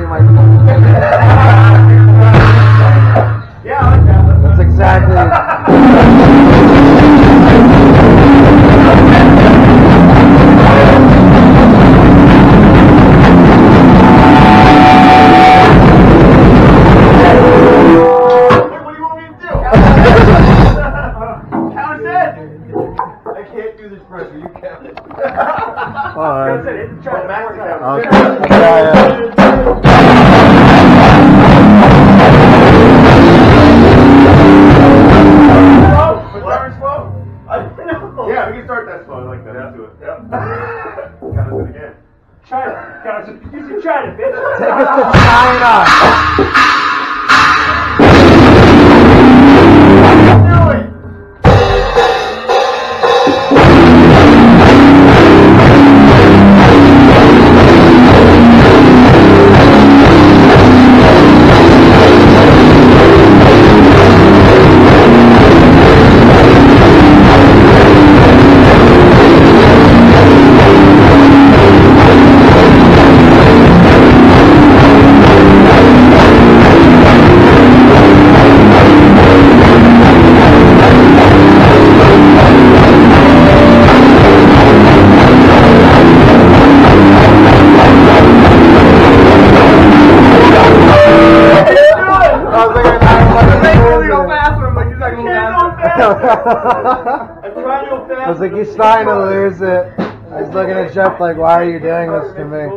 exactly my pressure. You that's exactly. All right. That's it. It's trying out. Okay. okay. Yeah, we can start that slow like that. Let's do it. Yep. It again. China. You see China, bitch. Take us to China. I was like, he's starting to lose it. He's looking at Jeff like, why are you doing this to me?